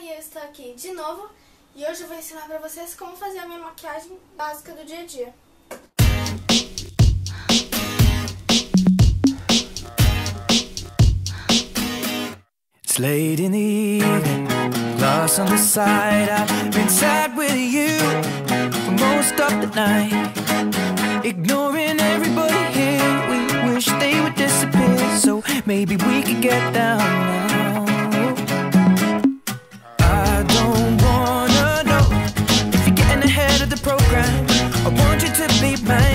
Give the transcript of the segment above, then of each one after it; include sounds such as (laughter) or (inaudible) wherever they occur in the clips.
e eu estou aqui de novo e hoje eu vou ensinar pra vocês como fazer a minha maquiagem básica do dia a dia. It's late in the evening, lost on the side. I've been sad with you for most of the night. Ignoring everybody here, we wish they would disappear. So maybe we could get down now. If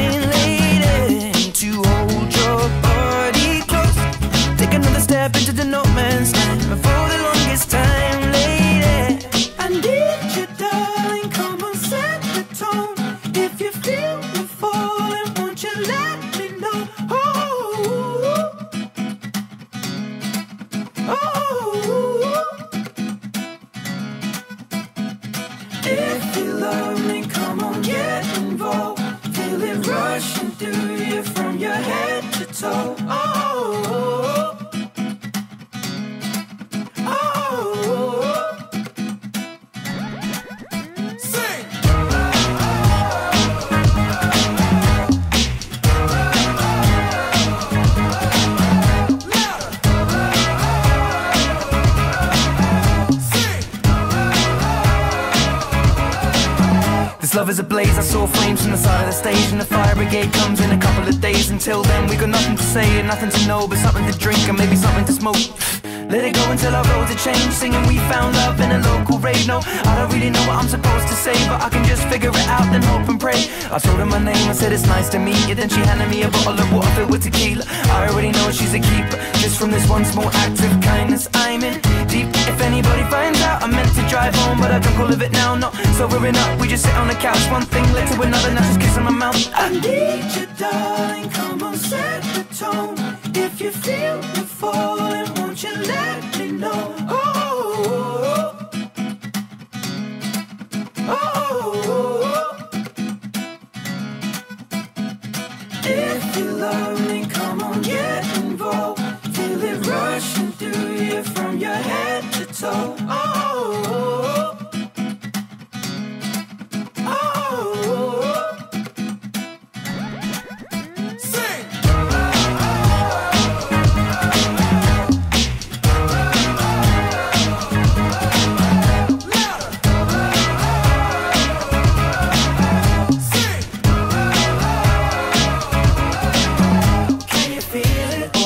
love is ablaze. I saw flames from the side of the stage, and the fire brigade comes in a couple of days. Until then, we got nothing to say and nothing to know, but something to drink and maybe something to smoke. Let it go until our roads are changed. Singing, we found No, I don't really know what I'm supposed to say, but I can just figure it out, then hope and pray. I told her my name, I said it's nice to meet you. Then she handed me a bottle of water filled with tequila. I already know she's a keeper. Just from this one small act of kindness, I'm in deep. If anybody finds out, I meant to drive home, but I drunk all of it now. Not sobering up, we just sit on the couch. One thing led to another, now just kissing my mouth. I need you, darling. Come on, set the tone. If you feel the falling, If you love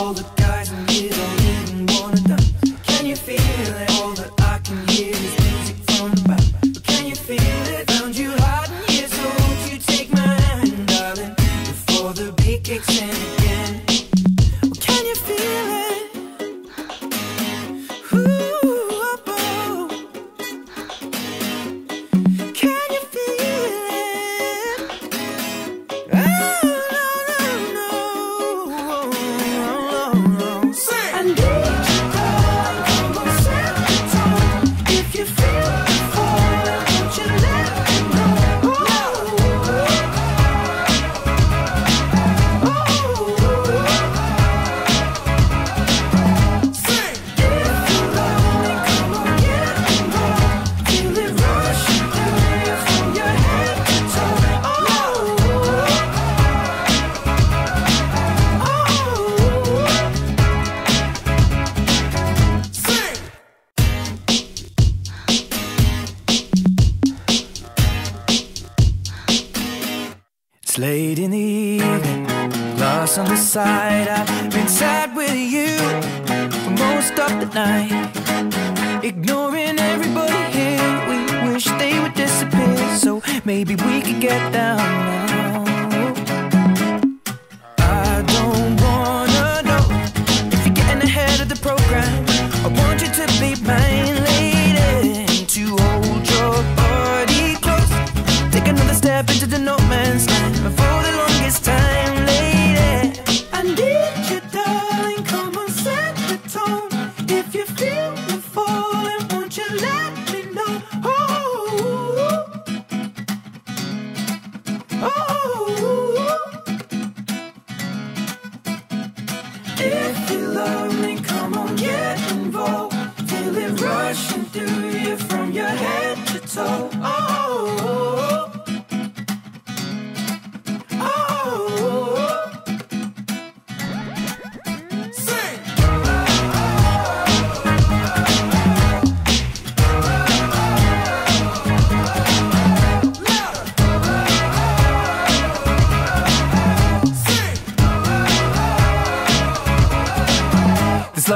all the guys don't wanna. Can you feel it? All that I can hear is music from the back. Can you feel you so won't you take my hand, darling, before the beat kicks in. Late in the evening, lost on the side. I've been sad with you for most of the night. Ignoring everybody here, we wish they would disappear. So maybe we could get down now.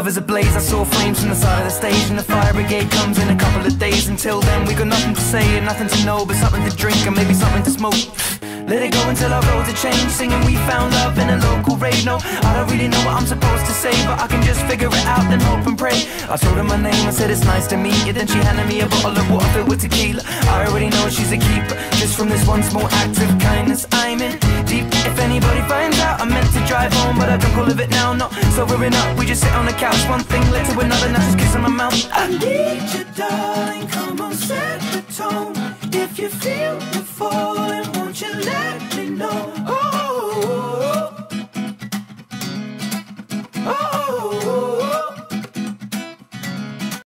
Love is a blaze, I saw flames from the side of the stage And the fire brigade comes in a couple of days. Until then we got nothing to say and nothing to know But something to drink and maybe something to smoke. (sighs) Let it go until our roads are changed Singing we found love in a local rave. No, I don't really know what I'm supposed to say But I can just figure it out then hope and pray. I told her my name, I said it's nice to meet you. Then she handed me a bottle of water filled with tequila. I already know she's a keeper Just from this one small act of kindness. I'm in deep. If anybody finds drive home, but I don't go live it now, no. So we're in up, we just sit on the couch One thing led to another, now just kiss on my mouth. I need you, darling, come on, set the tone. If you feel the falling, won't you let me know?